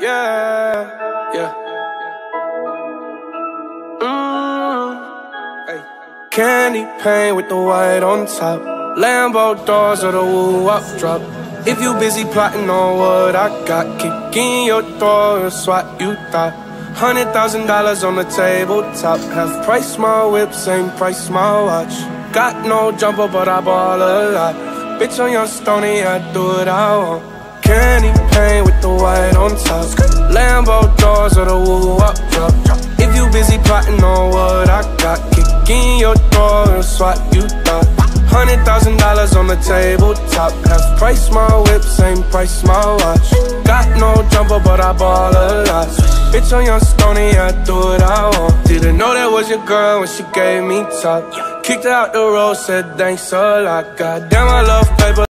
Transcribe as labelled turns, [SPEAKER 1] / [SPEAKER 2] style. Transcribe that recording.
[SPEAKER 1] Yeah, yeah. Mm, hey. Candy paint with the white on top. Lambo doors or the woo up drop. If you busy plotting on what I got, kick in your door, that's what you thought. Hundred thousand dollars on the tabletop. Half price my whip, same price my watch. Got no jumper, but I ball a lot. Bitch on your stony, I do what I want. Candy paint with the white. Doors or the woo up drop. If you busy plotting on what I got, kick in your door and swat you thought. Hundred thousand dollars on the tabletop. Half price my whip, same price my watch. Got no jumper, but I ball a lot. Bitch on your stony, I do what I want. Didn't know that was your girl when she gave me top. Kicked out the road, said thanks a lot. Goddamn, I love paper.